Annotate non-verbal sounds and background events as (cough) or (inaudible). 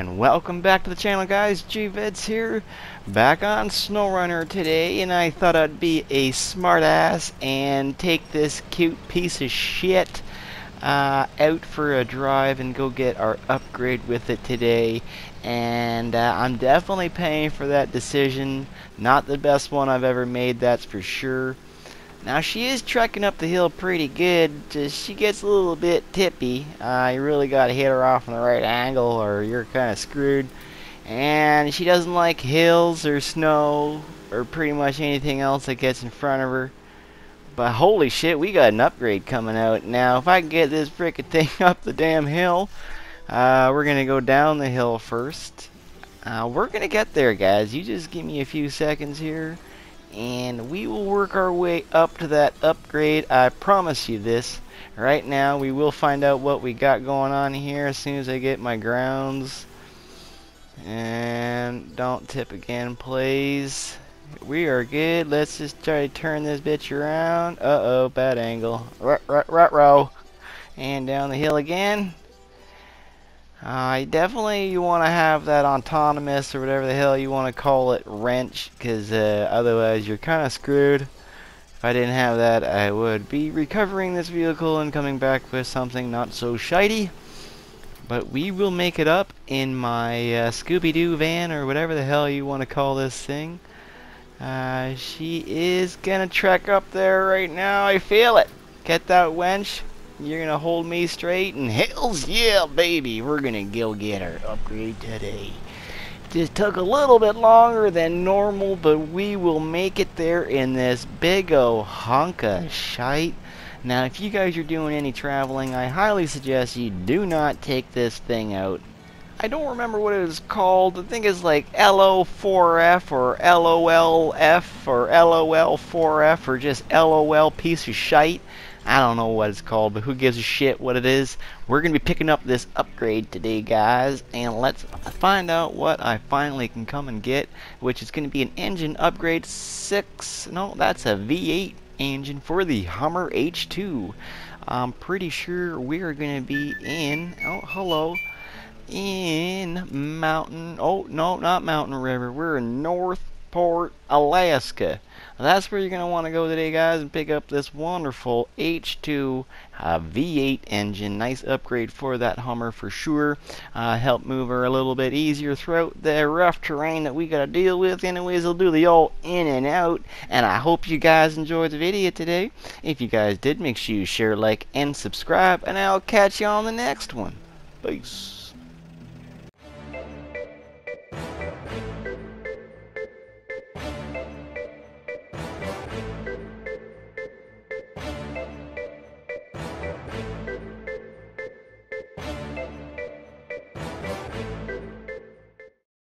and welcome back to the channel guys, GVids here, back on SnowRunner today, and I thought I'd be a smartass and take this cute piece of shit uh, out for a drive and go get our upgrade with it today, and uh, I'm definitely paying for that decision, not the best one I've ever made, that's for sure. Now she is trekking up the hill pretty good. Just she gets a little bit tippy. Uh, you really got to hit her off on the right angle, or you're kind of screwed. And she doesn't like hills or snow or pretty much anything else that gets in front of her. But holy shit, we got an upgrade coming out. Now, if I can get this frickin' (laughs) thing up the damn hill, uh, we're gonna go down the hill first. Uh, we're gonna get there, guys. You just give me a few seconds here and we will work our way up to that upgrade. I promise you this. Right now we will find out what we got going on here as soon as I get my grounds. And don't tip again please. We are good. Let's just try to turn this bitch around. Uh-oh bad angle. Rut, rut, row. And down the hill again uh, definitely you want to have that autonomous or whatever the hell you want to call it wrench because uh, otherwise you're kind of screwed. If I didn't have that I would be recovering this vehicle and coming back with something not so shiny. But we will make it up in my uh, Scooby-Doo van or whatever the hell you want to call this thing. Uh, she is gonna trek up there right now. I feel it. Get that wench. You're gonna hold me straight, and hells yeah, baby, we're gonna go get our upgrade today. Just took a little bit longer than normal, but we will make it there in this big ol' hunk of shite. Now, if you guys are doing any traveling, I highly suggest you do not take this thing out. I don't remember what it is called. I think it's like LO4F or LOLF or LOL4F or just LOL piece of shite. I don't know what it's called, but who gives a shit what it is. We're going to be picking up this upgrade today, guys, and let's find out what I finally can come and get, which is going to be an engine upgrade 6. No, that's a V8 engine for the Hummer H2. I'm pretty sure we're going to be in, oh, hello, in Mountain, oh, no, not Mountain River. We're in Northport, Alaska. That's where you're going to want to go today, guys, and pick up this wonderful H2 uh, V8 engine. Nice upgrade for that Hummer for sure. Uh, help move her a little bit easier throughout the rough terrain that we got to deal with. Anyways, it'll do the all in and out. And I hope you guys enjoyed the video today. If you guys did, make sure you share, like, and subscribe. And I'll catch you on the next one. Peace.